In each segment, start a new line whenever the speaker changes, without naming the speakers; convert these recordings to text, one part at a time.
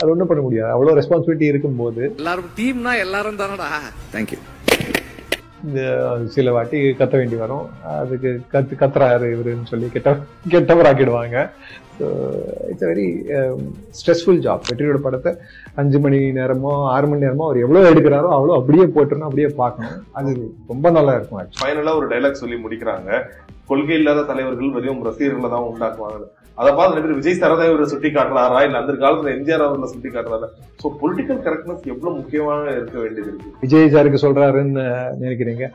அது ஒன்றும் பண்ண முடியாது. அவ்வளோ ரெஸ்பான்சிபிலிட்டி இருக்கும்போது.
எல்லாரும் டீம்னா எல்லாரும் தானடா. தேங்க்யூ
இந்த சில வாட்டி கத்த வேண்டி வரும். அதுக்கு கத்து கத்துறாரு இவருன்னு சொல்லி கெட்ட கெட்டவராக்கிடுவாங்க. So it's very stressful job வெற்றியோட படத்தை அஞ்சு மணி நேரமோ ஆறு மணி நேரமோ அவர் எவ்வளோ எடுக்கிறாரோ அவ்வளோ அப்படியே போட்டுருணும் அப்படியே பார்க்கணும். அது ரொம்ப நல்லா இருக்கும் actually.
ஃபைனலா ஒரு டைலாக் சொல்லி முடிக்கிறாங்க. கொள்கை இல்லாத தலைவர்கள் வெறும் ரசிகர்களை தான் உண்டாக்குவாங்க. அதை பார்த்து ரெண்டு பேர் விஜய் சாரதா இவரை சுட்டி காட்டுறாரா இல்ல அந்த காலத்துல எம்ஜிஆர் அவர்ல சுட்டி காட்டுறாரா. சோ பொலிட்டிக்கல் கரெக்ட்னஸ் எவ்வளவு முக்கியமான இருக்க வேண்டியது இருக்கு?
விஜய் சாருக்கு சொல்றாருன்னு நினைக்கிறீங்க.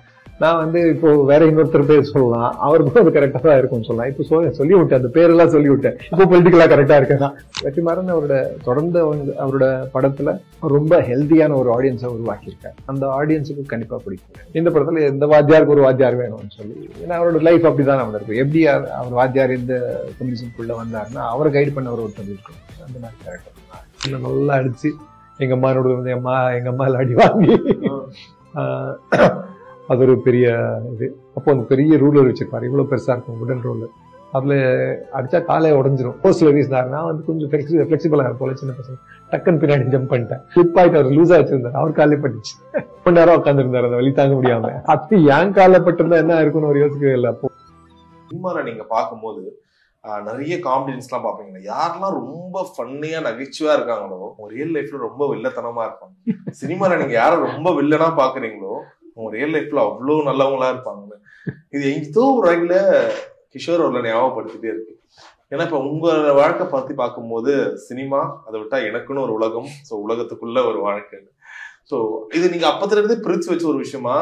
நான் வந்து இப்போ வேற இன்னொருத்தர் பேர் சொல்லலாம். அவருக்கும் அது கரெக்டா தான் இருக்கும்னு சொல்லலாம். இப்போ சொல்லி சொல்லி விட்டேன் அந்த பேரெல்லாம் சொல்லி விட்டேன் இப்போ பொலிட்டிக்கலா கரெக்டா இருக்கதான் வெற்றிமாறன் அவரோட தொடர்ந்து அவங்க அவரோட படத்துல ரொம்ப ஹெல்தியான ஒரு ஆடியன்ஸை உருவாக்கியிருக்காரு. அந்த ஆடியன்ஸுக்கு கண்டிப்பா பிடிக்கும். இந்த படத்துல எந்த வாத்தியாருக்கு ஒரு வாத்தியார் வேணும்னு சொல்லி. ஏன்னா அவரோட லைஃப் அப்படிதான் இருக்கும் எப்படி அவர் அவர் வாத்தியார் இந்த கம்யூனிசம்குள்ள வந்தாருன்னா அவரை கைடு பண்ண ஒரு ஒருத்தர் இருக்கும். அந்த மாதிரி கேரக்டர் நல்லா அடிச்சு எங்க அம்மா வந்து அம்மா எங்க அம்மா அடி வாங்கி அது ஒரு பெரிய இது. அப்போ அந்த பெரிய ரூலர் வச்சிருப்பாரு. இவ்வளவு பெருசா இருக்கும் உடன் ரூலர் அதில் அடிச்சா காலே உடஞ்சிரும். போஸ்ட்ல வீசினாரு நான் வந்து கொஞ்சம் ஃபிளெக்சி ஃப்ளெக்சிபிளாக இருப்போம் சின்ன பசங்க. டக்குன்னு பின்னாடி ஜம்ப் பண்ணிட்டேன். ஸ்லிப் ஆகிட்டு அவர் லூஸாக வச்சிருந்தார். அவர் காலே பட்டுச்சு. கொஞ்ச நேரம் உட்காந்துருந்தார் அந்த வழி தாங்க முடியாமல் அது ஏன் கால பட்டிருந்தா என்ன இருக்கும்னு ஒரு யோசிக்கவே இல்லை அப்போ.
சினிமாவில் நீங்க பார்க்கும்போது நிறைய காமெடியன்ஸ் எல்லாம் பாப்பீங்க யாரெல்லாம் ரொம்ப ஃபன்னியா நகைச்சுவா இருக்காங்களோ ரியல் லைஃப்ல ரொம்ப வில்லத்தனமா இருப்பாங்க. சினிமாவில் நீங்க யாரை ரொம்ப வில்லனா பாக்குறீங்களோ உங்க ரியல் லைஃப்ல அவ்வளவு நல்லவங்களா இருப்பாங்க இது எங்கேயோ ஒரு வகையில கிஷோர் அவர்களை ஞாபகப்படுத்திட்டே இருக்கு. ஏன்னா இப்ப உங்க வாழ்க்கை பார்த்து பார்க்கும்போது சினிமா அதை விட்டா எனக்குன்னு ஒரு உலகம் ஸோ உலகத்துக்குள்ள ஒரு வாழ்க்கை ஸோ இது நீங்க அப்பத்துல இருந்து பிரிச்சு வச்ச ஒரு விஷயமா?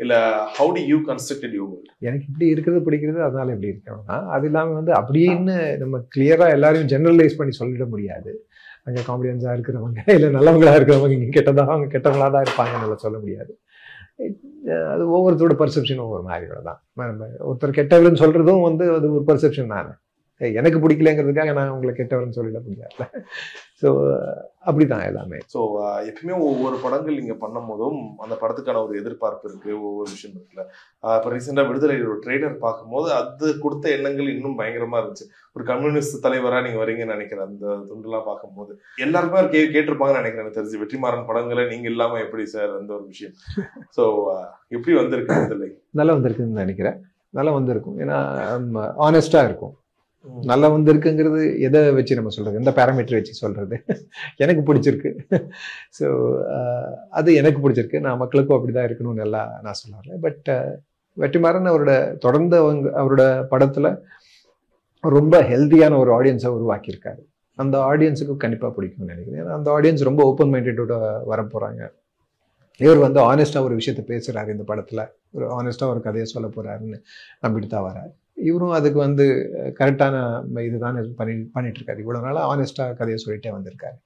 இல்ல how do you constructed you
எனக்கு இப்படி இருக்கிறது பிடிக்கிறது அதனால இப்படி இருக்கணும்னா அது இல்லாம வந்து அப்படின்னு நம்ம கிளியரா எல்லாரையும் ஜெனரலைஸ் பண்ணி சொல்லிட முடியாது. அங்கே காமெடியன்ஸாக இருக்கிறவங்க இல்லை நல்லவங்களாக இருக்கிறவங்க இங்கே கெட்டதா அவங்க கெட்டவங்களா தான் இருப்பாங்கன்னு சொல்ல முடியாது. அது ஒவ்வொருத்தரோட பர்செப்ஷன் ஒவ்வொரு மாதிரியோட தான். ஒருத்தர் கெட்டவர்னு சொல்கிறதும் வந்து அது ஒரு பர்செப்ஷன் தானே. எனக்கு பிடிக்கலங்கிறதுக்காக நான் உங்களை கெட்டவர்னு சொல்லிட முடியாது ஸோ அப்படிதான் எல்லாமே.
ஸோ எப்பயுமே ஒவ்வொரு படங்கள் நீங்க பண்ணும் போதும் அந்த படத்துக்கான ஒரு எதிர்பார்ப்பு இருக்கு ஒவ்வொரு விஷயம் இருக்குல்ல. இப்ப ரீசெண்டா விடுதலை ஒரு ட்ரெய்லர் பார்க்கும்போது அது கொடுத்த எண்ணங்கள் இன்னும் பயங்கரமா இருந்துச்சு. ஒரு கம்யூனிஸ்ட் தலைவரா நீங்க வரீங்கன்னு நினைக்கிறேன் அந்த துண்டுலாம் பார்க்கும்போது. எல்லாருமே கே கேட்டிருப்பாங்கன்னு நினைக்கிறேன் எனக்கு தெரிஞ்சு. வெற்றிமாறன் படங்களை நீங்க இல்லாம எப்படி சார் அந்த ஒரு விஷயம்? ஸோ எப்படி வந்திருக்கு விடுதலை?
நல்லா வந்திருக்குன்னு நினைக்கிறேன். நல்லா வந்திருக்கும். ஏன்னா ஆனஸ்டா இருக்கும். நல்லா வந்திருக்குங்கிறது எதை வச்சு நம்ம சொல்றது? எந்த பேராமீட்டர் வச்சு சொல்றது? எனக்கு பிடிச்சிருக்கு. ஸோ அது எனக்கு பிடிச்சிருக்கு. நான் மக்களுக்கும் அப்படிதான் இருக்கணும்னு எல்லாம் நான் சொல்ல வரல பட் வெற்றிமாறன் அவரோட தொடர்ந்து அவங்க அவரோட படத்துல ரொம்ப ஹெல்தியான ஒரு ஆடியன்ஸை உருவாக்கியிருக்காரு. அந்த ஆடியன்ஸுக்கு கண்டிப்பா பிடிக்கும்னு நினைக்கிறேன். ஏன்னா அந்த ஆடியன்ஸ் ரொம்ப ஓப்பன் மைண்டடோட வர போறாங்க. இவர் வந்து ஆனஸ்டா ஒரு விஷயத்த பேசுறாரு இந்த படத்துல. ஒரு ஆனஸ்டா ஒரு கதையை சொல்ல போறாருன்னு நம்பிட்டு தான் வராரு. இவரும் அதுக்கு வந்து கரெக்டான இதுதான் பண்ணி பண்ணிட்டு இருக்காரு இவ்வளவு நாளா ஆனஸ்டா கதையை சொல்லிட்டே வந்திருக்காரு.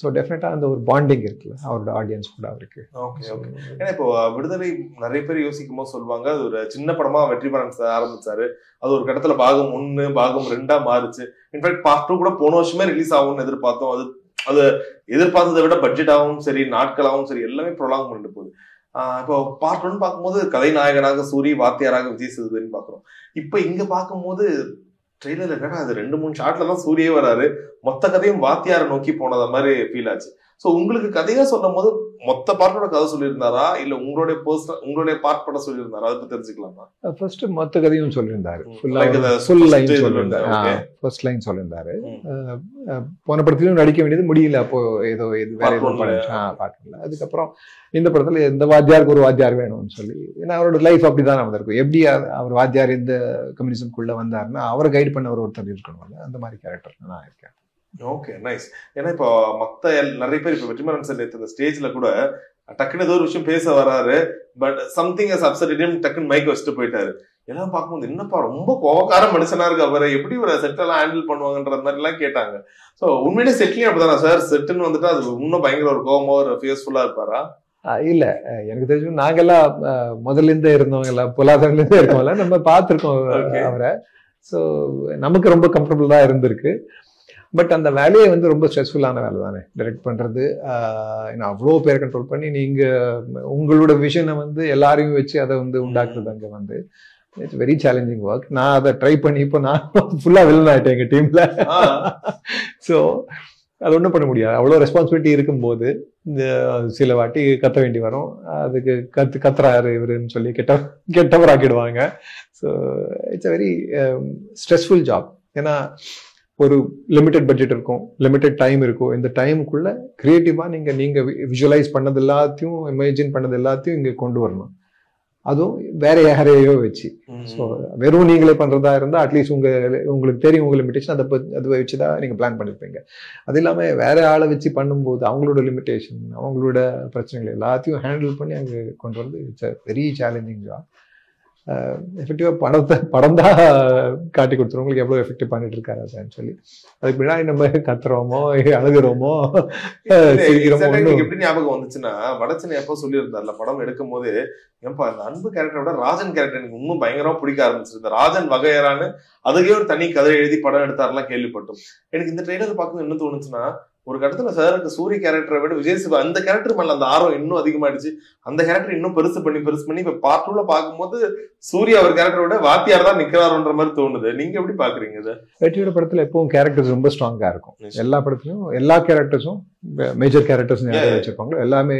ஸோ டெஃபினட்டா அந்த ஒரு பாண்டிங் இருக்குல்ல அவரோட ஆடியன்ஸ் கூட அவருக்கு.
ஓகே ஓகே ஏன்னா இப்போ விடுதலை நிறைய பேர் யோசிக்கும் போது சொல்லுவாங்க அது ஒரு சின்ன படமா வெற்றிமாறன் சார் ஆரம்பிச்சாரு. அது ஒரு கட்டத்துல பாகம் ஒன்னு பாகம் ரெண்டா மாறுச்சு. இன்ஃபேக்ட் பார்ட் டூ கூட போன வருஷமே ரிலீஸ் ஆகும்னு எதிர்பார்த்தோம். அது அது எதிர்பார்த்ததை விட பட்ஜெட்டாகவும் சரி நாட்களாகவும் சரி எல்லாமே ப்ரொலாங் பண்ணிட்டு போகுது. இப்போ பார்ட் ஒன் பார்க்கும்போது கலைநாயகனாக சூரி வாத்தியாராக விஜய் சேதுபதினு பாக்குறோம் இப்போ இங்க பார்க்கும்போது ட்ரெய்லர்ல என்னடா அது ரெண்டு மூணு ஷாட்ல தான் சூரியே வராரு. மொத்த கதையும் வாத்தியாரை நோக்கி போனத மாதிரி ஃபீல் ஆச்சு. சோ உங்களுக்கு கதையா சொல்லும் போது மொத்த பார்ட்டோட கதை சொல்லியிருந்தாரா? இல்ல உங்களுடைய பர்சனல் உங்களுடைய பார்ட் படம் சொல்லியிருந்தாரா? அதை பத்தி தெரிஞ்சுக்கலாமா?
ஃபர்ஸ்ட் மொத்த கதையும் சொல்லியிருந்தாரு. ஃபுல் லைன் சொல்லியிருந்தாரு. ஃபர்ஸ்ட் லைன் சொல்லியிருந்தாரு.
ம்.
அஹ், அஹ், போன படத்துலயும் நடிக்க வேண்டியது முடியல. அப்போ ஏதோ இது வேற
Part
ஏதோ
one ல.
படம் பார்க்கல அதுக்கப்புறம் இந்த படத்துல எந்த வாத்தியாருக்கு ஒரு வாத்தியார் வேணும்னு சொல்லி ஏன்னா அவரோட லைஃப் அப்படிதான் வந்திருக்கும் எப்படி அ- அவர் வாத்தியார் இந்த கம்யூனிசம்குள்ள வந்தாருன்னா அவரை கைடு பண்ண ஒரு ஒருத்தர் இருக்கணும்ல அந்த மாதிரி கேரக்டர் நான் இருக்கேன்.
ஓகே நைஸ் ஏன்னா இப்போ மத்த நிறைய பேர் இப்போ வெற்றிமாறன் சார் நேத்து இந்த ஸ்டேஜ்ல கூட டக்குன்னு ஏதோ ஒரு விஷயம் பேச வராரு பட் சம்திங் எஸ் அப்செட் டக்குன்னு மைக் வச்சுட்டு போயிட்டாரு. எல்லாம் பார்க்கும்போது என்னப்பா ரொம்ப கோவக்கார மனுஷனா இருக்கு அவரை எப்படி ஒரு செட் எல்லாம் ஹேண்டில் பண்ணுவாங்கன்ற மாதிரி எல்லாம் கேட்டாங்க. சோ உண்மையிலே செட்டிங் அப்படிதானா சார் செட்டுன்னு வந்துட்டு அது இன்னும் பயங்கர ஒரு கோவமா ஒரு ஃபியர்ஸ்ஃபுல்லா இருப்பாரா?
இல்ல. எனக்கு தெரிஞ்சு நாங்கெல்லாம் முதல்ல இருந்தே இருந்தவங்க எல்லாம் பொருளாதாரத்துல இருந்தே இருக்கோம்ல நம்ம பார்த்திருக்கோம். அவரை. ஸோ நமக்கு ரொம்ப கம்ஃபர்டபுள் தான் இருந்திருக்கு. பட் அந்த வேலையை வந்து ரொம்ப ஸ்ட்ரெஸ்ஃபுல்லான வேலை தானே டைரக்ட் ஏன்னா அவ்வளோ பேர் கண்ட்ரோல் பண்ணி நீங்க உங்களோட விஷனை வந்து எல்லாரையும் வச்சு அதை வந்து உண்டாக்குறது அங்க வந்து இட்ஸ் வெரி சேலஞ்சிங் ஒர்க் நான் அதை ட்ரை பண்ணி இப்போ நான் ஃபுல்லா வில்லன் ஆயிட்டேன் எங்க டீம்ல. ஸோ அது ஒன்றும் பண்ண முடியாது. அவ்வளோ ரெஸ்பான்சிபிலிட்டி இருக்கும்போது இந்த சில வாட்டி கத்த வேண்டி வரும். அதுக்கு கத்து கத்துறாரு இவருன்னு சொல்லி கெட்ட கெட்டவராக்கிடுவாங்க. So it's a very stressful job ஏன்னா ஒரு லிமிட்டெட் பட்ஜெட் இருக்கும் லிமிட்டெட் டைம் இருக்கும். இந்த டைமுக்குள்ள கிரியேட்டிவாக நீங்கள் நீங்கள் விஷுவலைஸ் பண்ணது எல்லாத்தையும் இமேஜின் பண்ணது எல்லாத்தையும் இங்கே கொண்டு வரணும். அதுவும் வேற யாரையோ வச்சு. ஸோ வெறும் நீங்களே பண்றதா இருந்தா அட்லீஸ்ட் உங்க உங்களுக்கு தெரியும் உங்க லிமிடேஷன் அதை அதை வச்சு தான் நீங்க பிளான் பண்ணிருப்பீங்க. அது இல்லாம வேற ஆளை வச்சு பண்ணும்போது அவங்களோட லிமிடேஷன் அவங்களோட பிரச்சனைகள் எல்லாத்தையும் ஹேண்டில் பண்ணி அங்க கொண்டு வந்து it's a very challenging job எஃபெக்டிவா படத்தை படம் தான் காட்டி கொடுத்துரும். உங்களுக்கு எவ்வளவு எஃபெக்டிவ் பண்ணிட்டு இருக்காரு அப்படின்னு சொல்லி. அதுக்கு முன்னாடி நம்ம கத்துறோமோ அழுகுறோமோ
எப்படி ஞாபகம் வந்துச்சுன்னா வடச்சனை எப்போ சொல்லியிருந்தார்ல படம் எடுக்கும் போது ஏன்பா அந்த அன்பு கேரக்டரை விட ராஜன் கேரக்டர் எனக்கு இன்னும் பயங்கரமா பிடிக்க ஆரம்பிச்சிருந்த இந்த ராஜன் வகையறான்னு அதுக்கே ஒரு தனி கதை எழுதி படம் எடுத்தாருலாம் கேள்விப்பட்டோம். எனக்கு இந்த ட்ரெய்லர் பார்க்கும்போது என்ன தோணுச்சுன்னா ஒரு கட்டத்துல சாருக்கு சூரிய கேரக்டரை விட விஜய் சிவா அந்த கேரக்டர் மேல அந்த ஆர்வம் இன்னும் அதிகமாயிடுச்சு. அந்த கேரக்டர் இன்னும் பெருசு பண்ணி பெருசு பண்ணி இப்ப பார்ட் டூல பார்க்கும்போது சூர்யா அவர் கேரக்டரை விட வாத்தியார் தான் நிக்கிறாருன்ற மாதிரி தோணுது. நீங்க எப்படி பாக்குறீங்க இதை?
வெற்றியோட படத்துல எப்பவும் கேரக்டர்ஸ் ரொம்ப ஸ்ட்ராங்கா இருக்கும். எல்லா படத்துலயும் எல்லா கேரக்டர்ஸும் மேஜர் கேரக்டர்ஸ் நிறைய. வச்சிருப்பாங்களோ எல்லாமே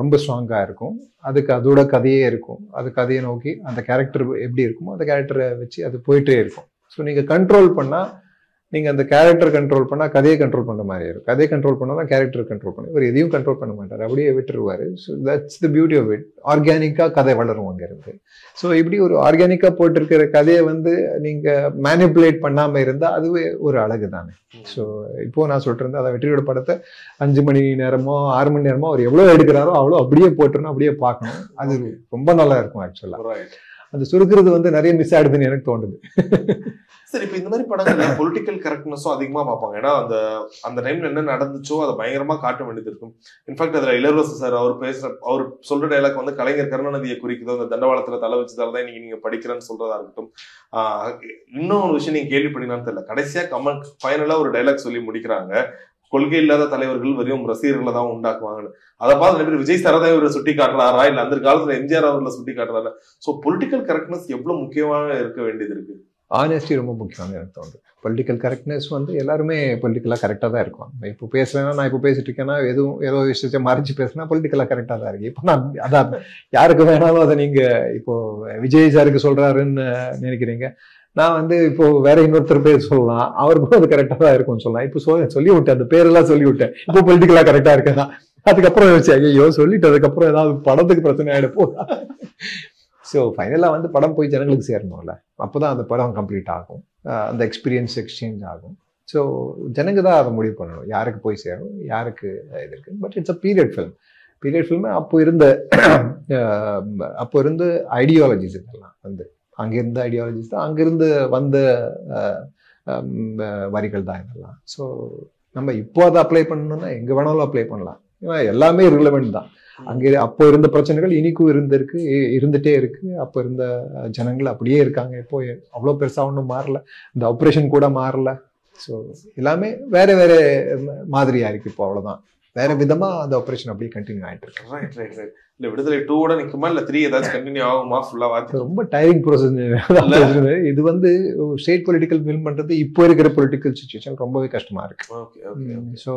ரொம்ப ஸ்ட்ராங்கா இருக்கும். அதுக்கு அதோட கதையே இருக்கும். அது கதையை நோக்கி அந்த கேரக்டர் எப்படி இருக்குமோ அந்த கேரக்டரை வச்சு அது போயிட்டே இருக்கும். ஸோ நீங்க கண்ட்ரோல் பண்ணா நீங்க அந்த கேரக்டர் கண்ட்ரோல் பண்ணா கதையை கண்ட்ரோல் பண்ண மாதிரி இருக்கும். கதையை கண்ட்ரோல் பண்ணா தான் கேரக்டர் கண்ட்ரோல் பண்ணும். இவர் எதையும் கண்ட்ரோல் பண்ண மாட்டார். அப்படியே விட்டுருவாரு. So that's the beauty of it ஆர்கானிக்கா கதை வளரும் அங்க இருந்து ஸோ இப்படி ஒரு ஆர்கானிக்கா போட்டிருக்கிற கதையை வந்து நீங்க மேனிப்புலேட் பண்ணாம இருந்தா அதுவே ஒரு அழகு தானே ஸோ இப்போ நான் சொல்லிட்டு இருந்தேன் அதை வெற்றியோட படத்தை அஞ்சு மணி நேரமோ ஆறு மணி நேரமோ அவர் எவ்வளோ எடுக்கிறாரோ அவ்வளோ அப்படியே போட்டுருணும் அப்படியே பார்க்கணும். அது ரொம்ப நல்லா இருக்கும் ஆக்சுவலா
Right.
அந்த சுருக்கிறது வந்து நிறைய மிஸ் ஆயிடுதுன்னு எனக்கு தோணுது.
சரி இப்ப இந்த மாதிரி படங்கள்ல பொலிட்டிக்கல் கரெக்ட்னஸும் அதிகமா பார்ப்பாங்க. ஏன்னா அந்த அந்த டைம்ல என்ன நடந்துச்சோ அதை பயங்கரமா காட்ட வேண்டியது இருக்கும். இன்ஃபேக்ட் அதுல இளவரசர் சார் அவர் பேசுற அவர் சொல்ற டைலாக் வந்து கலைஞர் கருணாநிதியை குறிக்குதோ அந்த தண்டவாளத்துல தலை வச்சதால தான் இன்னைக்கு நீங்க படிக்கிறேன்னு சொல்றதா இருக்கட்டும். ஆஹ் இன்னும் ஒரு விஷயம் நீங்க கேள்விப்பட்டீங்கன்னு தெரியல. கடைசியா கமல் ஃபைனலா ஒரு டைலாக் சொல்லி முடிக்கிறாங்க. கொள்கை இல்லாத தலைவர்கள் வெறும் ரசிகர்களை தான் உண்டாக்குவாங்கன்னு. அதை பார்த்து நிறைய பேர் விஜய் சரதா இவரை சுட்டி காட்டுறாரா? இல்ல அந்த காலத்துல எம்ஜிஆர் அவர்களை சுட்டி காட்டுறாரா? ஸோ பொலிட்டிக்கல் கரெக்ட்னஸ் எவ்வளவு முக்கியமாக இருக்க வேண்டியது இருக்கு?
ஆனஸ்டி ரொம்ப முக்கியம்னு எனக்கு தோணுது. பொலிட்டிக்கல் கரெக்ட்னஸ் வந்து எல்லாருமே பொலிட்டிக்கலாக கரெக்டாக தான் இருக்கும். இப்போ பேசுகிறேன்னா நான் இப்போ பேசிட்டு இருக்கேன்னா எதுவும் ஏதோ விஷயத்தை மறைச்சு பேசினா பொலிட்டிக்கலாக கரெக்டாக தான் இருக்கு. இப்போ நான் அதான் யாருக்கு வேணாலும் அதை நீங்க இப்போ விஜய் சாருக்கு சொல்றாருன்னு நினைக்கிறீங்க. நான் வந்து இப்போ வேற இன்னொருத்தர் பேர் சொல்லலாம். அவருக்கும் அது கரெக்டாக தான் இருக்கும்னு சொல்லலாம். இப்போ சொ சொல்லி விட்டேன் அந்த பேரெல்லாம் சொல்லி விட்டேன் இப்போ பொலிட்டிக்கலாக கரெக்டாக இருக்கேன் அதுக்கப்புறம் யோசிச்சு ஐயோ சொல்லிட்டு அதுக்கப்புறம் ஏதாவது படத்துக்கு பிரச்சனை ஆகிட போதா ஸோ ஃபைனலாக வந்து படம் போய் ஜனங்களுக்கு சேரணும்ல. அப்போ தான் அந்த படம் கம்ப்ளீட் ஆகும். அந்த எக்ஸ்பீரியன்ஸ் எக்ஸ்சேஞ்ச் ஆகும். ஸோ ஜனங்க தான் அதை முடிவு பண்ணணும். யாருக்கு போய் சேரும்? யாருக்கு இது இருக்கு? But it's a period film period film அப்போ இருந்த அப்போ இருந்த ஐடியாலஜிஸ் இதெல்லாம் வந்து. அங்கிருந்த ஐடியாலஜிஸ் தான். அங்கிருந்து வந்த வரிகள் தான் இதெல்லாம். ஸோ நம்ம இப்போ அதை அப்ளை பண்ணணும்னா எங்கே வேணாலும் அப்ளை பண்ணலாம். ஏன்னா எல்லாமே ரிலவெண்ட் தான். அங்கே அப்போ இருந்த பிரச்சனைகள் இனிக்கும் இருந்திருக்கு இருந்துட்டே இருக்கு. அப்போ இருந்த ஜனங்கள் அப்படியே இருக்காங்க. இப்போ அவ்வளோ பெருசா ஒன்றும் மாறல. இந்த ஆப்ரேஷன் கூட மாறல. ஸோ எல்லாமே வேற வேற மாதிரியா இருக்கு இப்போ அவ்வளவுதான். வேற விதமா அந்த ஆப்ரேஷன் அப்படியே கண்டினியூ ஆயிட்டு இருக்கு.
ரைட் ரைட் ரைட் இல்ல விடுதலை டூவோட நிக்குமா? இல்ல த்ரீ ஏதாச்சும் கண்டினியூ ஆகுமா? ஃபுல்லா வாத்தி
ரொம்ப டயரிங் ப்ரோசஸ் இது வந்து ஸ்டேட் பொலிட்டிக்கல் ஃபில்ம் பண்றது இப்போ இருக்கிற பொலிட்டிக்கல் சுச்சுவேஷன் ரொம்பவே கஷ்டமா இருக்கு.
ஓகே ஓகே
ஸோ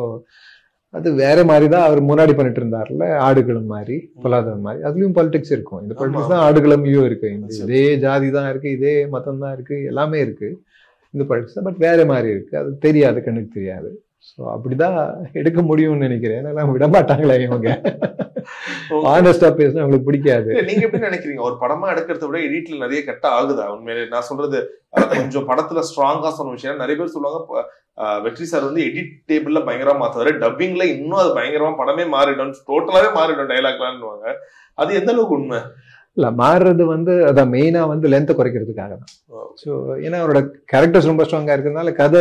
அது வேற மாதிரி தான் அவர் முன்னாடி பண்ணிட்டு இருந்தார்ல ஆடுகளம் மாதிரி பொல்லாதவன் மாதிரி. அதுலயும் பாலிடிக்ஸ் இருக்கும். இந்த பாலிடிக்ஸ் தான் ஆடுகளம்லயும் இருக்கு. இந்த. இதே ஜாதி தான் இருக்கு இதே மதம் தான் இருக்கு எல்லாமே இருக்கு. இந்த பாலிடிக்ஸ் தான் பட் வேற மாதிரி இருக்கு. அது தெரியாது கண்ணுக்கு தெரியாது. ஸோ அப்படிதான் எடுக்க முடியும்னு நினைக்கிறேன். ஏன்னா விட மாட்டாங்களே இவங்க. ஆனஸ்டா பேசினா அவங்களுக்கு பிடிக்காது.
நீங்க எப்படி நினைக்கிறீங்க? ஒரு படமா எடுக்கிறத விட எடிட்ல நிறைய கட்ட ஆகுதா? உண்மையிலே நான் சொல்றது கொஞ்சம் படத்துல ஸ்ட்ராங்கா சொன்ன விஷயம். நிறைய பேர் சொல்லுவாங்க வெற்றி சார் வந்து எடிட் டேபிள்ல பயங்கரமா மாத்துவாரு. டப்பிங்ல இன்னும் அது பயங்கரமா படமே மாறிடும். டோட்டலாவே மாறிடும் டைலாக்லான்னுவாங்க அது எந்த அளவுக்கு உண்மை?
இல்ல மாறுறது வந்து அதான் மெயினா வந்து லென்த்தை குறைக்கிறதுக்காக தான். ஸோ ஏன்னா அவரோட கேரக்டர்ஸ் ரொம்ப ஸ்ட்ராங்கா இருக்கிறதுனால கதை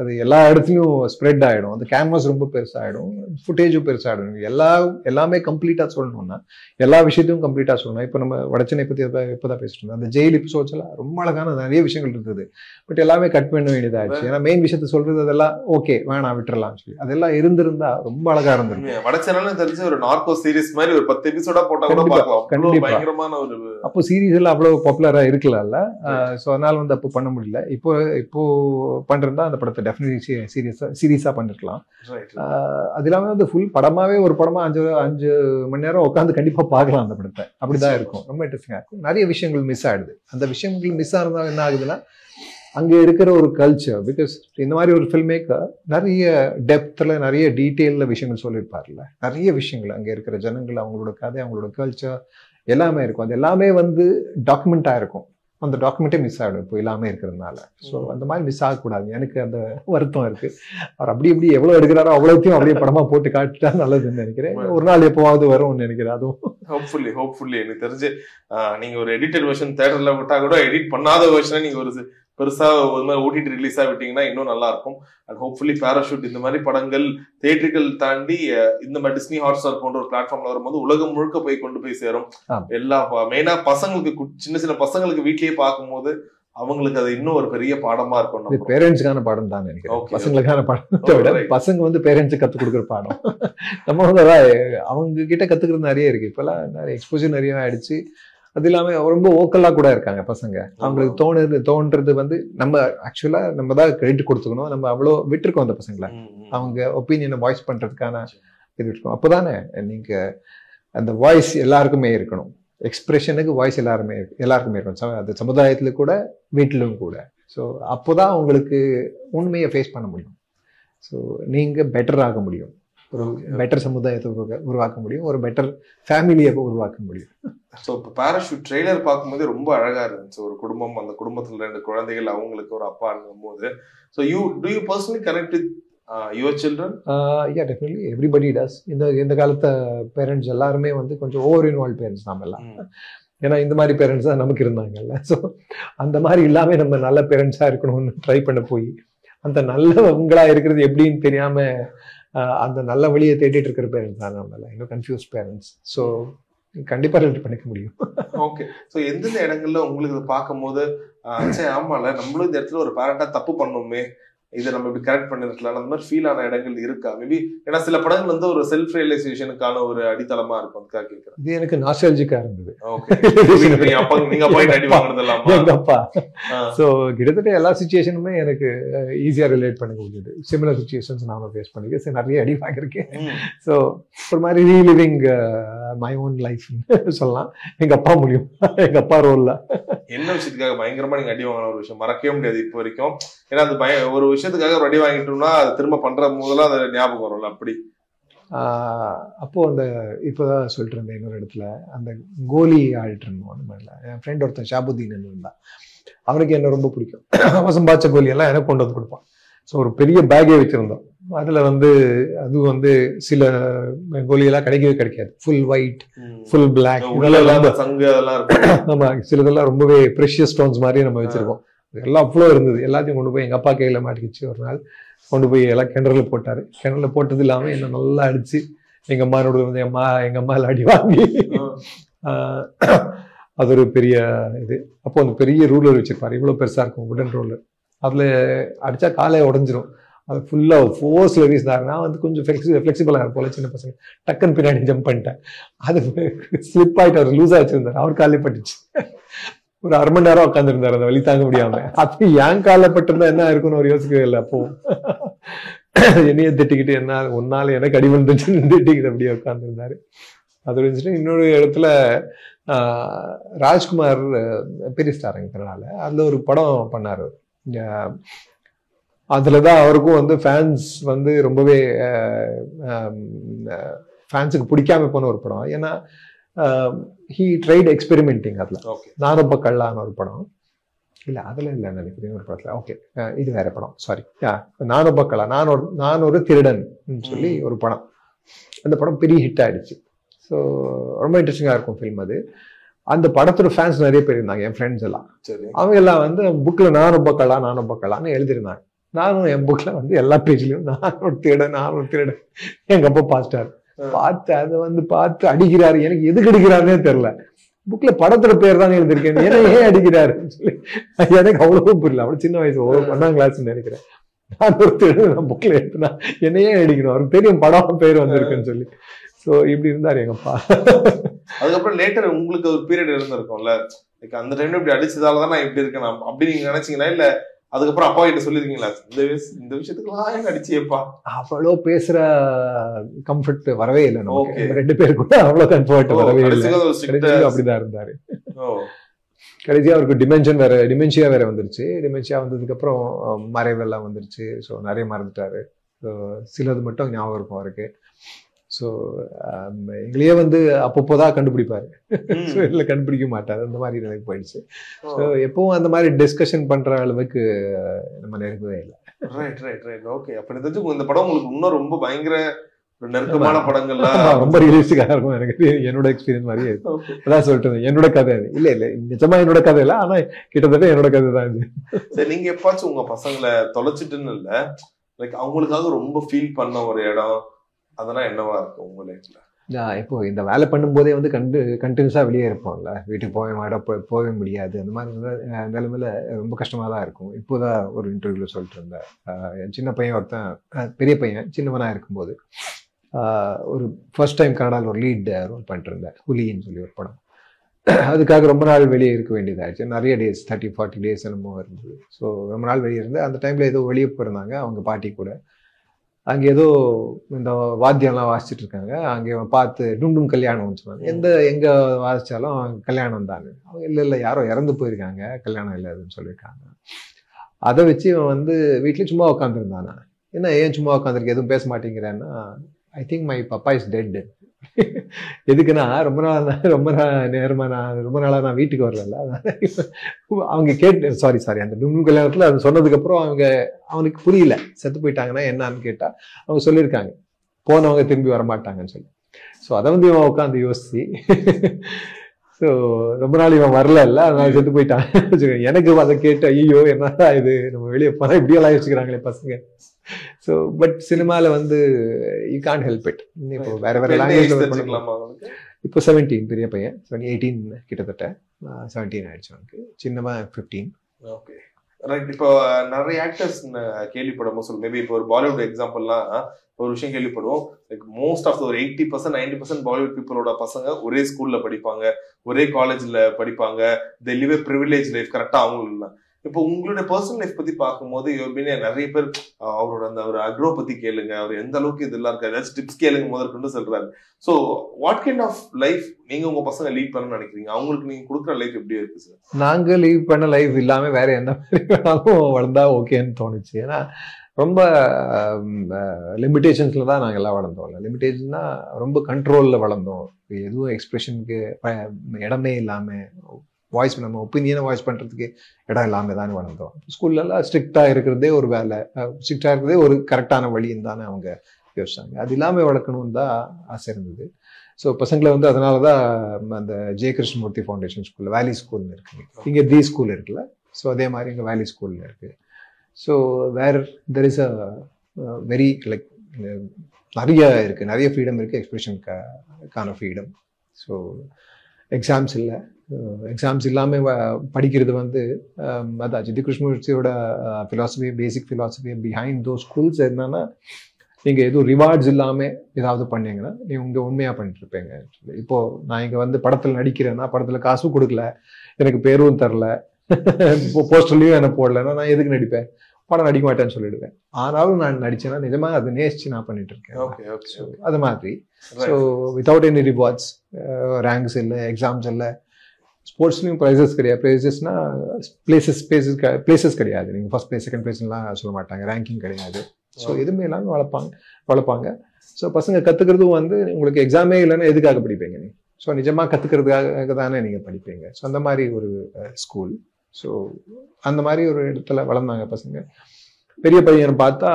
அது எல்லா இடத்துலயும் ஸ்ப்ரெட் ஆயிடும். அந்த கேன்வாஸ் ரொம்ப பெருசாயிடும் ஃபுட்டேஜும் பெருசாயிடும். எல்லா எல்லாமே கம்ப்ளீட்டா சொல்லணும்னா எல்லா விஷயத்தையும் கம்ப்ளீட்டா சொல்லணும். இப்போ நம்ம வடச்சனை பத்தி எப்ப- இப்பதான் பேசிட்டு இருந்தோம் அந்த ஜெயில் எபிசோட்ஸ் எல்லாம் ரொம்ப அழகான நிறைய விஷயங்கள் இருந்தது பட் எல்லாமே கட் பண்ண வேண்டியதாச்சு ஏன்னா மெயின் விஷயத்த சொல்றது அதெல்லாம் ஓகே வேணாம் விட்டுறலாம் சொல்லி. அதெல்லாம் இருந்திருந்தா ரொம்ப அழகா இருந்திருக்கும்.
வடச்சனாலும் தெரிஞ்சு ஒரு நார்கோ சீரிஸ் மாதிரி ஒரு பத்து எபிசோடா போட்டா கூட பார்க்கலாம். அவ்வளவு
கண்டிப்பா.
பயங்கரமா பயங்கரமான ஒரு
அப்போ சீரீஸ் எல்லாம் அவ்வளவு பாப்புலரா இருக்கலாம்ல. ஸோ அதனால வந்து அப்போ பண்ண முடியல. இப்போ இப்போ பண்றதா அந்த படத்தை டெஃபினெட்லி சீரியஸா சீரியஸா பண்ணிருக்கலாம். அது இல்லாம வந்து ஃபுல் படமாவே ஒரு படமா அஞ்சு அஞ்சு மணி நேரம் உட்காந்து கண்டிப்பா பார்க்கலாம் அந்த படத்தை. அப்படிதான் இருக்கும். ரொம்ப இன்ட்ரெஸ்டிங்கா இருக்கும். நிறைய விஷயங்கள் மிஸ் ஆயிடுது. அந்த விஷயங்கள் மிஸ் ஆனதால என்ன ஆகுதுன்னா அங்க இருக்கிற ஒரு கல்ச்சர் பிகாஸ் இந்த மாதிரி ஒரு ஃபில்ம் மேக்கர் நிறைய டெப்த்ல நிறைய டீட்டெயில்ல விஷயங்கள் சொல்லியிருப்பார்ல. நிறைய விஷயங்கள் அங்க இருக்கிற ஜனங்கள் அவங்களோட கதை அவங்களோட கல்ச்சர் எல்லாமே இருக்கும். அது எல்லாமே வந்து டாக்குமெண்டா இருக்கும். அந்த டாக்குமெண்ட்டே மிஸ் ஆகிடும் இப்போ எல்லாமே இருக்கிறதுனால. ஸோ அந்த மாதிரி மிஸ் ஆகக்கூடாது. எனக்கு அந்த வருத்தம் இருக்கு. அவர் அப்படி இப்படி எவ்வளவு எடுக்கிறாரோ அவ்வளோத்தையும் அப்படியே படமா போட்டு காட்டிட்டா நல்லதுன்னு நினைக்கிறேன். ஒரு நாள் எப்போவாவது வரும்னு நினைக்கிறேன். அதுவும்.
ஹோப்ஃபுல்லி ஹோப்ஃபுல்லி எனக்கு தெரிஞ்சு ஆஹ், நீங்க ஒரு எடிட்டட் வெர்ஷன் தேட்டர்ல விட்டா கூட எடிட் பண்ணாத வெர்ஷனை நீங்க ஒரு பெருசா ஒரு மாதிரி ஓடிடி ரிலீஸா விட்டீங்கன்னா இன்னும் நல்லா இருக்கும். அண்ட் ஹோப்ஃபுல்லி பேராஷூட் இந்த மாதிரி படங்கள் தேட்டர்கள் தாண்டி இந்த மாதிரி டிஸ்னி ஹாட்ஸ்டார் போன்ற ஒரு பிளாட்ஃபார்ம்ல வரும்போது உலகம் முழுக்க போய் கொண்டு போய் சேரும். எல்லா மெயினா பசங்களுக்கு சின்ன சின்ன பசங்களுக்கு வீட்லயே பார்க்கும்போது அவங்களுக்கு அது இன்னும் ஒரு பெரிய பாடமா இருக்கும்.
பேரண்ட்ஸ்க்கான பாடம் தான் நினைக்கிறேன். பசங்களுக்கான பாடத்தை
Oh,
விட. பசங்க வந்து பேரண்ட்ஸுக்கு கற்றுக் கொடுக்குற பாடம். நம்ம வந்து அவங்க கிட்ட கத்துக்கிறது நிறைய இருக்கு. இப்பெல்லாம் நிறைய எக்ஸ்போஜர் நிறைய ஆயிடுச்சு. அது இல்லாம ரொம்ப ஓக்கலா கூட இருக்காங்க பசங்க. அவங்களுக்கு தோணுது தோன்றது வந்து நம்ம ஆக்சுவலா நம்ம தான் கிரெடிட் கொடுத்துக்கணும். நம்ம அவ்வளோ விட்டுருக்கோம் அந்த பசங்களை. அவங்க ஒப்பீனியனை வாய்ஸ் பண்றதுக்கான இது இருக்கும் அப்போதானே நீங்க அந்த வாய்ஸ் எல்லாருக்குமே இருக்கணும். எக்ஸ்பிரஷனுக்கு வாய்ஸ் எல்லாருமே எல்லாருக்குமே இருக்கணும். அது சமுதாயத்துல கூட வீட்டிலும் கூட. ஸோ அப்போதான் உங்களுக்கு உண்மையை ஃபேஸ் பண்ண முடியும். ஸோ நீங்க பெட்டர் ஆக முடியும். ஒரு பெட்டர் சமுதாயத்தை உருவா- உருவாக்க முடியும். ஒரு பெட்டர் ஃபேமிலியை உருவாக்க முடியும்.
ஸோ இப்போ பேராஷூட் ட்ரெய்லர் பார்க்கும்போது ரொம்ப அழகா இருந்துச்சு. ஒரு குடும்பம் அந்த குடும்பத்துல ரெண்டு குழந்தைகள் அவங்களுக்கு ஒரு அப்பா போது so you do you personally connect with your children
yeah definitely everybody does இந்த இந்த காலத்த பேரண்ட்ஸ் எல்லாருமே வந்து கொஞ்சம் ஓவர் இன்வால்வ் பேரண்ட்ஸ் நாம எல்லாம். ஏன்னா இந்த மாதிரி பேரண்ட்ஸ் தான் நமக்கு இருந்தாங்கல்ல. ஸோ அந்த மாதிரி இல்லாம நம்ம நல்ல பேரண்ட்ஸா இருக்கணும்னு ட்ரை பண்ண போய் அந்த நல்லவங்களா இருக்கிறது எப்படின்னு தெரியாம ஆஹ், அந்த நல்ல வழியை தேடிட்டு இருக்கிற பேரண்ட்ஸ் தான் நம்மள. இன்னும் கன்ஃபியூஸ் பேரண்ட்ஸ் ஸோ கண்டிப்பா ரிலேட் பண்ணிக்க முடியும்.
ஓகே ஸோ எந்தெந்த இடங்கள்ல உங்களுக்கு இதை பார்க்கும்போது ஆஹ், ஆமாம்ல ஆமால நம்மளும் இந்த இடத்துல ஒரு பேரண்டா தப்பு பண்ணோமே இதை நம்ம இப்படி கரெக்ட் பண்ணிருக்கலாம். அந்த மாதிரி ஃபீல் ஆன இடங்கள் இருக்கா? மேபி ஏன்னா சில படங்கள் வந்து ஒரு செல்ஃப் ரியலைசேஷனுக்கான ஒரு அடித்தளமா இருக்கும். அதுக்காக கேட்கிறேன்
இது எனக்கு நாஸ்டாலஜிக்கா இருந்தது.
அப்பா
ஸோ கிட்டத்தட்ட எல்லா சுச்சுவேஷனுமே எனக்கு ஈஸியாக ரிலேட் பண்ணிக்க முடியுது சிமிலர் சுச்சுவேஷன்ஸ் நாம ஃபேஸ் பண்ணிக்க சரி, நிறைய அடி வாங்கியிருக்கேன்.
ம்.
ஸோ ஒரு மாதிரி ரீலிவிங் மை ஓன் லைஃப் சொல்லலாம். எங்க அப்பா முடியும் எங்க அப்பா ரோல்ல
என்ன விஷயத்துக்காக பயங்கரமா நீங்க அடி வாங்கின ஒரு விஷயம்? மறக்கவே முடியாது இப்போ வரைக்கும். ஏன்னா அது பய ஒரு விஷயத்துக்காக ஒரு அடி வாங்கிட்டோம்னா அது திரும்ப பண்ற போதெல்லாம் அது ஞாபகம் வரும்ல அப்படி.
அப்போ அந்த இப்போதான் சொல்லிட்டு இருந்தேன் இன்னொரு இடத்துல அந்த கோலி ஆடிட்டு இருந்தோம் அந்த மாதிரில என் ஃப்ரெண்ட் ஒருத்தன் ஷாபுத்தீன் இருந்தான். அவனுக்கு என்ன ரொம்ப பிடிக்கும். அவன் சம்பாதிச்ச கோலி எல்லாம் எனக்கு கொண்டு வந்து கொடுப்பான். ஸோ ஒரு பெரிய பேக்கே வச்சிருந்தோம். அதுல வந்து அது வந்து சில கோலியெல்லாம் கிடைக்கவே கிடைக்காது. ஃபுல் ஒயிட் ஃபுல் பிளாக் இதெல்லாம்
எல்லாம்
ரொம்ப
அந்த சங்கு அதெல்லாம் இருக்கும்
ஆமா சிலதெல்லாம் ரொம்பவே ப்ரெஷியஸ் ஸ்டோன்ஸ் மாதிரி நம்ம வச்சிருக்கோம். எல்லாம் அவ்வளோ இருந்தது. எல்லாத்தையும் கொண்டு போய் எங்க அப்பா கையில மாட்டிக்கிச்சு. ஒரு நாள் கொண்டு போய் எல்லாம் கிணறுல போட்டாரு. கிணறுல போட்டது இல்லாம என்ன நல்லா அடிச்சு எங்க அம்மானோட வந்து அம்மா எங்க அம்மா அடி வாங்கி அது ஒரு பெரிய இது. அப்போ அந்த பெரிய ரூலர் வச்சிருப்பாரு. இவ்வளவு பெருசா இருக்கும் உடன் ரூலர் அதுல அடிச்சா காலை உடஞ்சிரும். அது ஃபுல்லா ஃபோர்ஸ்ல வீசினாரு. நான் வந்து கொஞ்சம் ஃபிளெக்சி ஃபிளெக்சிபிளா இருப்போம்ல சின்ன பசங்க. டக்குன்னு பின்னாடி ஜம்ப் பண்ணிட்டேன். அது ஸ்லிப் ஆயிட்டு அவர் லூஸா வச்சிருந்தாரு. அவர் காலே பட்டுச்சு. ஒரு அரை மணி நேரம் உட்காந்துருந்தாரு அந்த வழி தாங்க முடியாம. அது ஏன் காலப்பட்டிருந்தா என்ன இருக்கும்னு ஒரு யோசிக்கவே இல்லை அப்போ. என்னைய திட்டிக்கிட்டு என்ன ஒன்னால எனக்கு அடி வந்துச்சுன்னு திட்டிக்கிட்டு அப்படியே உட்காந்துருந்தாரு அது இருந்துச்சுட்டு இன்னொரு இடத்துல ஆஹ், ராஜ்குமார் பெரிய பெரிய ஸ்டாருங்கிறனால அதுல ஒரு படம் பண்ணாரு ஆஹ், அதுலதான் அவருக்கும் வந்து ஃபேன்ஸ் வந்து ரொம்பவே ஃபேன்ஸுக்கு பிடிக்காம போன ஒரு படம். ஏன்னா ஹீ ட்ரைட் எக்ஸ்பெரிமெண்டிங் அதுல.
ஓகே
நானொப்ப கள்ளான்னு ஒரு படம். இல்ல அதுல இல்ல நினைக்கிறேன் ஒரு படத்துல. ஓகே இது வேற படம். சாரி நானொப்ப கள்ளா நான் ஒரு நான் ஒரு திருடன் சொல்லி ஒரு படம். அந்த படம் பெரிய ஹிட் ஆயிடுச்சு. ஸோ ரொம்ப இன்ட்ரெஸ்டிங்கா இருக்கும் ஃபில்ம் அது. அந்த படத்தோட ஃபேன்ஸ் நிறைய பேர் இருந்தாங்க என் ஃப்ரெண்ட்ஸ் எல்லாம். அவங்க எல்லாம் வந்து புக்ல நானும் பக்கலா நானும் பக்கலான்னு எழுதிருந்தாங்க நானும் என் புக்ல வந்து எல்லா பேஜ்லயும் நான் ஒரு திருடன் நான் ஒரு திருடன். எங்க அப்பா பார்த்துட்டாரு பார்த்து அதை வந்து பார்த்து அடிக்கிறாரு. எனக்கு எதுக்கு அடிக்கிறாருன்னே தெரியல. புக்ல படத்தோட பேர் தான் எழுதிருக்கேன் ஏன்னா ஏன் அடிக்கிறாருன்னு சொல்லி எனக்கு அவ்வளவு புரியல. அவ்வளவு சின்ன வயசு ஒரு ஒன்னாம் கிளாஸ் நினைக்கிறேன். நான் ஒரு திருடன் நான் புக்ல எடுத்துனா என்ன ஏன் அடிக்கணும்? அவருக்கு தெரியும் படம் பேர் வந்திருக்குன்னு சொல்லி. ஸோ இப்படி இருந்தார் எங்க அப்பா.
அதுக்கப்புறம் லேட்டர் உங்களுக்கு ஒரு பீரியட் இருந்திருக்கும்ல. அந்த டைம்ல இப்படி அடிச்சதால தான் நான் இப்படி இருக்கேன். நான் அப்படி நீங்க நினைச்சீங்களா? இல்ல அதுக்கப்புறம் அப்பா கிட்ட சொல்லிருக்கீங்களா இந்த இந்த விஷயத்துக்குலாம் ஏன் அடிச்சியப்பா
அவ்வளோ பேசுற கம்ஃபர்ட் வரவே இல்லை ரெண்டு பேருக்கு கூட அவ்வளோ கம்ஃபர்ட் வரவே இல்லை. அப்படிதான் இருந்தாரு.
ஓ,
கடைசியா அவருக்கு டிமென்ஷன் வேற டிமென்ஷியா வேற வந்துருச்சு. டிமென்ஷியா வந்ததுக்கு அப்புறம் அஹ், மறைவெல்லாம் வந்துருச்சு. ஸோ நிறைய மறந்துட்டாரு. ஸோ சிலது மட்டும் ஞாபகம் இருக்கும் அவருக்கு. ஸோ எங்களையே வந்து அப்பப்போதான் கண்டுபிடிப்பாரு
ம்.
ஸோ இதில் கண்டுபிடிக்க மாட்டாரு அந்த மாதிரி நிலைக்கு போயிடுச்சு. ஸோ எப்பவும் அந்த மாதிரி டிஸ்கஷன் பண்ற அளவுக்கு நம்ம நெருங்கவே இல்லை
ரைட் ரைட் ரைட் ஓகே அப்ப எனக்கு தெரிஞ்சு இந்த படம் உங்களுக்கு இன்னும் ரொம்ப பயங்கர நெருக்கமான படங்கள்லாம்
ரொம்ப ரியலிஸ்டிக்காக இருக்கும் எனக்கு. என்னோட எக்ஸ்பீரியன்ஸ் மாதிரியே. அதான் சொல்லிட்டு. என்னோட கதை அது. இல்ல இல்ல நிஜமா என்னோட கதை இல்ல ஆனா கிட்டத்தட்ட என்னோட கதை தான் இது
சரி நீங்க எப்பாச்சும் உங்க பசங்களை தொலைச்சிட்டுன்னு இல்ல லைக் அவங்களுக்காக ரொம்ப ஃபீல் பண்ண ஒரு இடம் அதெல்லாம் என்னவா இருக்கும் உங்க லைஃப்ல
நான் இப்போ இந்த வேலை பண்ணும்போதே வந்து கண்டு கண்டினியூஸாக வெளியே இருப்போம்ல. வீட்டுக்கு போக மாட்டோம் போ- போகவே முடியாது. அந்த மாதிரி நிலைமையில ரொம்ப கஷ்டமாக தான் இருக்கும். இப்போதான் ஒரு இன்டர்வியூவில் சொல்லிட்டு இருந்தேன். என் சின்ன பையன் ஒருத்தன் பெரிய பையன் சின்னவனாக இருக்கும்போது ஒரு ஃபர்ஸ்ட் டைம் கனடாவில் ஒரு லீட் ரோல் பண்ணிட்டு இருந்தேன் புலின்னு சொல்லி ஒரு படம். அதுக்காக ரொம்ப நாள் வெளியே இருக்க வேண்டியதாகிடுச்சு நிறைய டேஸ் தேர்ட்டி ஃபார்ட்டி டேஸ் என்னமோ இருந்தது. ஸோ ரொம்ப நாள் வெளியே இருந்து அந்த டைமில் ஏதோ வெளியே போயிருந்தாங்க. அவங்க பாட்டி கூட. அங்கே ஏதோ இந்த வாத்தியம்லாம் வாசிச்சுட்டு இருக்காங்க. அங்கே பார்த்து டும் டும் கல்யாணம்னு சொன்னாங்க எந்த எங்க வாசிச்சாலும் கல்யாணம் தாங்க அவங்க இல்லை இல்லை யாரோ இறந்து போயிருக்காங்க. கல்யாணம் இல்லை அதுன்னு சொல்லியிருக்காங்க. அதை வச்சு இவன் வந்து வீட்டில் சும்மா உட்காந்துருந்தானா என்ன ஏன் சும்மா உட்காந்துருக்கு எதுவும் பேச மாட்டேங்கிறேன்னா I think my papa is dead எதுக்குன்னா ரொம்ப நாள் ரொம்ப நாள் நேரமா நான் ரொம்ப நாளாக நான் வீட்டுக்கு வரல அவங்க கேட்டு சாரி சாரி அந்த டும் கல்யாணத்தில் அது சொன்னதுக்கப்புறம் அவங்க அவனுக்கு புரியல. செத்து போயிட்டாங்கன்னா என்னன்னு கேட்டால் அவங்க சொல்லியிருக்காங்க. போனவங்க திரும்பி வர மாட்டாங்கன்னு சொல்லி. ஸோ அதை வந்து இவன் உட்காந்து யோசிச்சு. ஸோ ரொம்ப நாள் இவன் வரல இல்லை அதனால செத்து போயிட்டான். எனக்கு அதை கேட்டு ஐயோ என்னடா இது? நம்ம வெளியே போனால் இப்படியெல்லாம் யோசிக்கிறாங்களே பசங்க. ஸோ பட் சினிமால வந்து யூ கான் ஹெல்ப் இட் இப்போ வேற வேற லாங்குவேஜ் இப்போ செவன்டீன் பெரிய பையன். செவன் எயிட்டீன் கிட்டத்தட்ட. செவன்டீன் ஆயிடுச்சு அவனுக்கு. சின்னவன் ஃபிஃப்டீன்
ஓகே ரைட் இப்போ நிறைய ஆக்டர்ஸ் கேள்விப்படும் சொல்லு மேபி இப்போ ஒரு பாலிவுட் எக்ஸாம்பிள்லாம் ஒரு விஷயம் கேள்விப்படுவோம். லைக் மோஸ்ட் ஆஃப் ஒரு eighty percent ninety percent Bollywood பீப்புளோட பசங்க ஒரே ஸ்கூல்ல படிப்பாங்க ஒரே காலேஜ்ல படிப்பாங்க. தி லிவ் ப்ரிவிலேஜ் லைஃப் கரெக்டா அவங்களுக்கு இல்லை. இப்போ உங்களுடைய பர்சனல் லைஃப் பத்தி பார்க்கும்போது யோபினியா நிறைய பேர் அவரோட அந்த ஒரு அக்ரோ பத்தி கேளுங்க. அவர் எந்த அளவுக்கு இதெல்லாம் இருக்கு ஏதாச்சும் டிப்ஸ் கேளுங்க முதற்கொண்டு சொல்றாரு. So what kind of life நீங்க உங்க பசங்க லீட் பண்ணணும்னு நினைக்கிறீங்க? அவங்களுக்கு நீங்க கொடுக்குற லைஃப் எப்படி இருக்கு சார்
நாங்க லீவ் பண்ண லைஃப் இல்லாம வேற எந்த மாதிரி வேணாலும் வளர்ந்தா ஓகேன்னு தோணுச்சு. ஏன்னா ரொம்ப லிமிடேஷன்ஸ்ல தான் நாங்க எல்லாம் வளர்ந்தோம். லிமிடேஷன்னா ரொம்ப கண்ட்ரோல்ல வளர்ந்தோம். எதுவும் எக்ஸ்பிரஷனுக்கு இடமே இல்லாம வாய்ஸ் நம்ம ஒப்பீனியனை வாய்ஸ் பண்ணுறதுக்கு இடம் இல்லாமல் தானே வளர்ந்தோம். ஸ்கூல்லலாம் ஸ்ட்ரிக்டாக இருக்கிறதே ஒரு வேலை. ஸ்ட்ரிக்டாக இருக்கிறதே ஒரு கரெக்டான வழின்னு தானே அவங்க யோசிச்சாங்க. அது இல்லாமல் வளர்க்கணும்னு தான் ஆசை இருந்தது. ஸோ பசங்களை வந்து அதனால தான் அந்த ஜெய கிருஷ்ணமூர்த்தி ஃபவுண்டேஷன் ஸ்கூலில் வேலி ஸ்கூல்னு இருக்குங்க இங்கே தி ஸ்கூல் இருக்குல்ல? ஸோ அதே மாதிரி இங்கே வேலி ஸ்கூலில் இருக்குது so where there is a very like நிறைய இருக்குது நிறைய ஃப்ரீடம் இருக்குது எக்ஸ்பிரஷனுக்கான ஃப்ரீடம் ஸோ எக்ஸாம்ஸ் இல்லை. எக்ஸாம்ஸ் இல்லாமல் படிக்கிறது வந்து அது அதான் Jiddu கிருஷ்ணமூர்த்தியோட philosophy basic philosophy behind those schools என்னன்னா நீங்கள் எதுவும் ரிவார்ட்ஸ் இல்லாமல் ஏதாவது பண்ணீங்கன்னா நீங்கள் உங்கள் உண்மையாக பண்ணிட்டு இருப்பீங்க இப்போ நான் இங்கே வந்து படத்தில் நடிக்கிறேன்னா படத்தில் காசும் கொடுக்கல எனக்கு பேரும் தரல போஸ்டர்லையும் என்ன போடலைன்னா நான் எதுக்கு நடிப்பேன்? படம் நடிக்க மாட்டேன்னு சொல்லிடுவேன். ஆனாலும் நான் நடிச்சேன்னா நிஜமா அதை நேசிச்சு நான் பண்ணிட்டு இருக்கேன்
ஓகே ஓகே
அது மாதிரி. So without any rewards ranks இல்லை எக்ஸாம்ஸ் இல்லை ஸ்போர்ட்ஸ்லையும் ப்ரைஸஸ் கிடையாது. ப்ரைஸஸ்னா பிளேசஸ் பிளேசஸ் பிளேசஸ் கிடையாது. நீங்கள் ஃபர்ஸ்ட் பிளேஸ் செகண்ட் பிளேஸ்லாம் சொல்ல மாட்டாங்க. ரேங்கிங் கிடையாது. ஸோ எதுவுமே இல்லாமல் வளர்ப்பாங்க வளர்ப்பாங்க. ஸோ பசங்க கற்றுக்கிறதும் வந்து உங்களுக்கு எக்ஸாமே இல்லைன்னா எதுக்காக படிப்பீங்க நீ ஸோ நிஜமாக கற்றுக்கிறதுக்காக தானே நீங்கள் படிப்பீங்க? ஸோ அந்த மாதிரி ஒரு ஸ்கூல் ஸோ அந்த மாதிரி ஒரு இடத்துல வளர்ந்தாங்க பசங்க. பெரிய பையனை பார்த்தா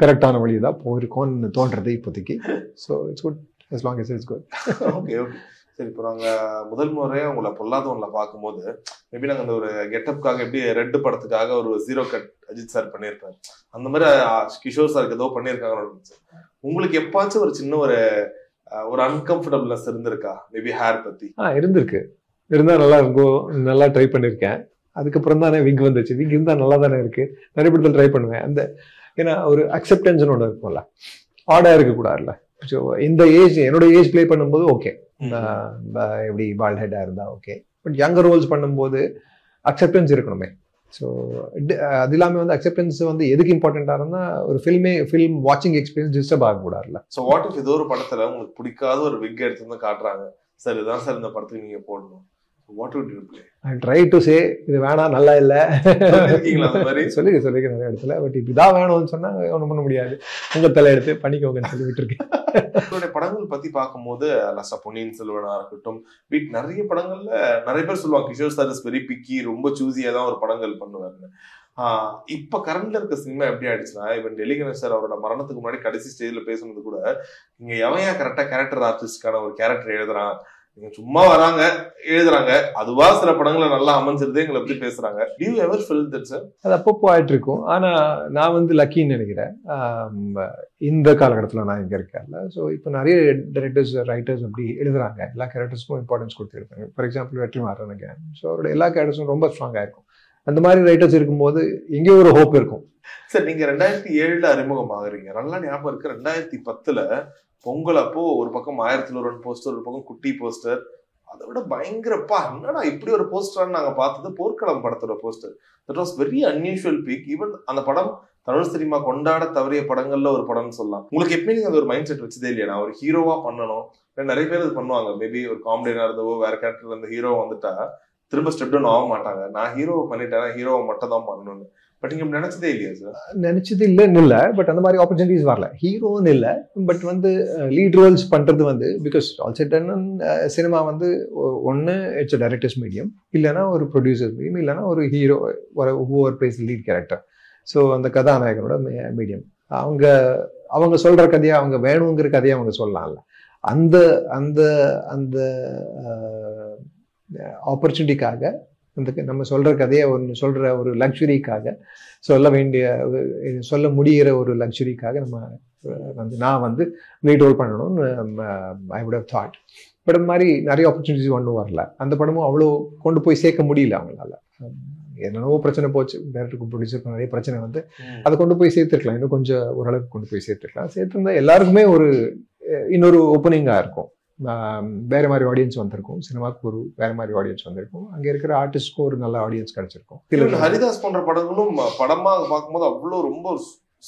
கரெக்டான வழி தான் போயிருக்கோம்னு தோன்றது இப்போதைக்கு. So it's good as long as it's good
okay okay சரி இப்போ நாங்க முதல் முறையா உங்களை பொல்லாதவன்ல பார்க்கும்போது மேபி நாங்க அந்த ஒரு கெட்டப்காக எப்படி ரெட் படத்துக்காக ஒரு ஜீரோ கட் அஜித் சார் பண்ணியிருப்பாரு அந்த மாதிரி கிஷோர் சாருக்கு ஏதோ பண்ணியிருக்காங்கன்னு இருந்துச்சு உங்களுக்கு எப்பாச்சும் ஒரு சின்ன ஒரு ஒரு அன்கம்ஃபர்டபுள்னஸ் இருந்திருக்கா? மேபி ஹேர் பத்தி.
ஆ இருந்திருக்கு. இருந்தால் நல்லா இருக்கும். நல்லா ட்ரை பண்ணியிருக்கேன் அதுக்கப்புறம் தானே விக் வந்துச்சு. விக் இருந்தால் நல்லா தானே இருக்கு. நிறைய படத்தில் ட்ரை பண்ணுவேன். அந்த ஏன்னா ஒரு அக்செப்டன்ஸ்னு ஒன்று இருக்கும்ல. ஆடாக இருக்கக்கூடாதுல்ல. ஸோ இந்த ஏஜ் என்னோட ஏஜ் ப்ளே பண்ணும்போது ஓகே எப்படி பால் ஹெட்டா இருந்தா ஓகே பட் யங்கர் ரோல்ஸ் பண்ணும்போது அக்செப்டன்ஸ் இருக்கணுமே. ஸோ அது இல்லாமல் வந்து அக்செப்டன்ஸ் வந்து எதுக்கு இம்பார்ட்டண்ட்டாக இருந்தால் ஒரு ஃபில்மே ஃபில்ம் வாட்சிங் எக்ஸ்பீரியன்ஸ் டிஸ்டர்ப் ஆகக்கூடாதுல்ல.
சோ வாட் இஃப் ஏதோ ஒரு படத்துல உங்களுக்கு பிடிக்காத ஒரு விக் எடுத்து வந்து காட்டுறாங்க. சார் இதுதான் சார் இந்த படத்துக்கு நீங்க போடணும். What would you play
I try to say இது வேணாம் நல்லா இல்லை. சொல்லி சொல்லிக்க நிறைய இடத்துல. பட் இப்படிதான் வேணும்னு சொன்னா ஒன்றும் பண்ண முடியாது. உங்க தலை எடுத்து பண்ணிக்கோங்கன்னு சொல்லி விட்டுருக்கேன்.
உங்களுடைய படங்கள் பத்தி பார்க்கும்போது லாஸ்டா பொன்னியின் செல்வனா இருக்கட்டும் வீட் நிறைய படங்கள்ல நிறைய பேர் சொல்லுவாங்க Kishore sir is very picky ரொம்ப சூஸியா தான் ஒரு படங்கள் பண்ணுவாருன்னு. இப்ப கரண்ட்ல இருக்க சினிமா எப்படி ஆயிடுச்சுன்னா இவன் டெலிகணேஷ் சார் அவரோட மரணத்துக்கு முன்னாடி கடைசி ஸ்டேஜ்ல பேசுனது கூட இங்க எவன் ஏன் கரெக்டா கேரக்டர் ஆர்டிஸ்டுக்கான ஒரு கேரக்டர் எழுதுறான் நீங்க சும்மா வராங்க எழுதுறாங்க. அதுவா சில படங்களை நல்லா அமைஞ்சிருது எங்களை பத்தி பேசுறாங்க. Do you ever feel that sir
அது அப்பப்போ ஆயிட்டு இருக்கும் ஆனா நான் வந்து லக்கின்னு நினைக்கிறேன். இந்த காலகட்டத்தில் நான் இங்க இருக்கேன்ல. ஸோ இப்போ நிறைய டைரக்டர்ஸ் ரைட்டர்ஸ் அப்படி எழுதுறாங்க. எல்லா கேரக்டர்ஸ்க்கும் இம்பார்ட்டன்ஸ் கொடுத்து எழுதுறாங்க ஃபார் எக்ஸாம்பிள் வெற்றி மாறனுங்க ஸோ அவரோட எல்லா கேரக்டர்ஸும் ரொம்ப ஸ்ட்ராங்கா இருக்கும். அந்த மாதிரி ரைட்டர்ஸ் இருக்கும்போது எங்கேயோ ஒரு ஹோப் இருக்கும்.
சார் நீங்க ரெண்டாயிரத்தி ஏழுல அறிமுகமாகறீங்க. நல்லா ஞாபகம் இருக்கு. ரெண்டாயிரத்தி பத்துல பொங்கல் அப்போ ஒரு பக்கம் ஆயிரத்தி ஒரு போஸ்டர் ஒரு பக்கம் குட்டி போஸ்டர் அதை விட பயங்கரப்பா என்னடா இப்படி ஒரு போஸ்டர்னு நாங்க பார்த்தது போர்க்களம் படத்தோட poster that was very unusual peak even அந்த படம் தமிழ் சினிமா கொண்டாட தவறிய படங்கள்ல ஒரு படம்னு சொல்லலாம். உங்களுக்கு எப்பயுமே நீங்க அந்த ஒரு மைண்ட் செட் வச்சதே இல்லையா? நான் ஒரு ஹீரோவா பண்ணணும். நிறைய பேர் அது பண்ணுவாங்க. மேபி ஒரு காமெடியா இருந்தவோ வேற கேரக்டர்ல இருந்த ஹீரோ வந்துட்டா திரும்ப ஸ்டெப் டவுன் ஆக மாட்டாங்க. நான் ஹீரோவை பண்ணிட்டேன் ஹீரோவை மட்டும் தான் பண்ணணும்னு. பட் நீங்க இப்படி நினைச்சதே இல்லையா சார்
நினைச்சது இல்லைன்னு இல்லை பட் அந்த மாதிரி ஆப்பர்ச்சுனிட்டிஸ் வரல. ஹீரோன்னு இல்லை. பட் வந்து uh, லீட் ரோல்ஸ் பண்றது வந்து பிகாஸ் ஆல்சோ டன் சினிமா வந்து ஒன்று இட்ஸ் டைரக்டர்ஸ் மீடியம் இல்லைன்னா ஒரு ப்ரொடியூசர்ஸ் மீடியம் இல்லைன்னா ஒரு ஹீரோ ஒரு ஒவ்வொரு பேஸ் லீட் கேரக்டர் ஸோ அந்த கதாநாயகனோட மீடியம் அவங்க அவங்க சொல்ற கதையை அவங்க வேணுங்கிற கதையை அவங்க சொல்லலாம்ல. அந்த அந்த அந்த uh, ஆப்பர்ச்சுனிட்டிக்காக அந்த நம்ம சொல்ற கதையை ஒன்று சொல்ற ஒரு லக்ஸுரிக்காக சொல்ல வேண்டிய சொல்ல முடிகிற ஒரு லக்ஸுரிக்காக நம்ம வந்து நான் வந்து லீட் ரோல் பண்ணணும்னு I would have thought but மாதிரி நிறைய ஆப்பர்ச்சுனிட்டிஸ் ஒன்றும் வரல. அந்த படமும் அவ்வளோ கொண்டு போய் சேர்க்க முடியல அவங்களால. என்னென்னவோ பிரச்சனை போச்சு. டேரக்டருக்கு ப்ரொடியூசருக்கு நிறைய பிரச்சனை வந்து அதை கொண்டு போய் சேர்த்துருக்கலாம். இன்னும் கொஞ்சம் ஓரளவுக்கு கொண்டு போய் சேர்த்துருக்கலாம். சேர்த்துருந்தா எல்லாருக்குமே ஒரு இன்னொரு ஓப்பனிங்காக இருக்கும். வேற மாதிரி ஆடியன்ஸ் வந்திருக்கும். சினிமாவுக்கு ஒரு வேற மாதிரி ஆடியன்ஸ் வந்திருக்கும். அங்கே இருக்கிற ஆர்டிஸ்ட்க்கும் ஒரு நல்ல ஆடியன்ஸ் கிடைச்சிருக்கும்.
இவன் ஹரிதாஸ் போன்ற படங்களும் படமா பார்க்கும்போது அவ்வளவு ரொம்ப ஒரு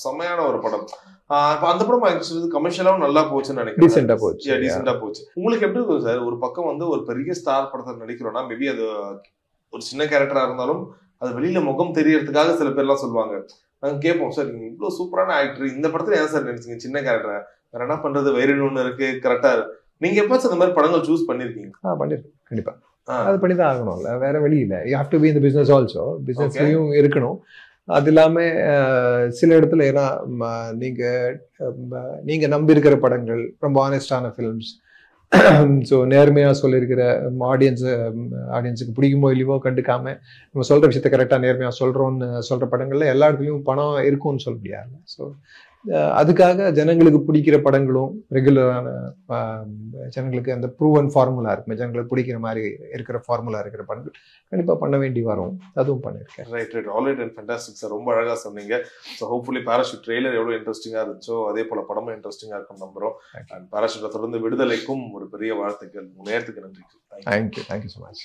செமையான ஒரு படம். இப்ப அந்த படம் ஆக்சுவலி கமர்ஷியலாவும் நல்லா போச்சுன்னு நினைக்கிறேன்.
ஆ போச்சு.
டீசெண்டா போச்சு. உங்களுக்கு எப்படி இருக்கும் சார்? ஒரு பக்கம் வந்து ஒரு பெரிய ஸ்டார் படத்துல நடிக்கிறோம்னா மேபி அது ஒரு சின்ன கேரக்டரா இருந்தாலும் அது வெளியில முகம் தெரியறதுக்காக சில பேர்லாம் சொல்லுவாங்க. நாங்க கேட்போம் சார் நீங்க இவ்வளவு சூப்பரான ஆக்டர் இந்த படத்துல ஏன் சார் நடிச்சீங்க? சின்ன கேரக்டர் வேற என்ன பண்றது? வயிறு ஒண்ணு இருக்கு கரெக்டா நீங்க எப்பாச்சும் அந்த மாதிரி படங்கள் சூஸ் பண்ணிருக்கீங்க?
ஆ பண்ணிருக்கேன் கண்டிப்பா. அது பண்ணி தான் ஆகணும்ல. வேற வழி இல்லை. யூ ஹாவ் டு பி இந்த பிஸ்னஸ் ஆல்சோ பிஸ்னஸ்லையும் இருக்கணும். அது இல்லாம அஹ், சில இடத்துல ஏன்னா ம, நீங்க ம, நீங்க நம்பி இருக்கிற படங்கள் ரொம்ப ஆனஸ்டான ஃபிலிம்ஸ் ஸோ நேர்மையா சொல்லியிருக்கிற ஆடியன்ஸ் ஆடியன்ஸுக்கு பிடிக்குமோ இல்லையோ கண்டுக்காம நம்ம சொல்ற விஷயத்த கரெக்டாக நேர்மையா சொல்றோம்னு சொல்ற படங்கள்ல எல்லா இடத்துலையும் பணம் இருக்கும்னு சொல்ல முடியாது ஸோ அதுக்காக ஜனங்களுக்கு பிடிக்கிற படங்களும் ரெகுலரான ஜனங்களுக்கு அந்த ப்ரூவன் ஃபார்முலா இருக்கு ஜனங்களுக்கு பிடிக்கிற மாதிரி இருக்கிற ஃபார்முலா இருக்கிற படங்கள் கண்டிப்பா பண்ண வேண்டி வரும். அதுவும் பண்ணியிருக்கேன்
right right all right and fantastic sir ரொம்ப அழகா சொன்னீங்க. ஸோ ஹோப்ஃபுல்லி பேராஷூட் ட்ரெய்லர் எவ்வளவு இன்ட்ரெஸ்டிங்கா இருந்துச்சோ அதே போல படமும் இன்ட்ரெஸ்டிங்கா இருக்கும் நம்புறோம். அண்ட் பேராஷூட்டை தொடர்ந்து விடுதலைக்கும் ஒரு பெரிய வாழ்த்துக்கள். நேரத்துக்கு நன்றி.
Thank you thank you so much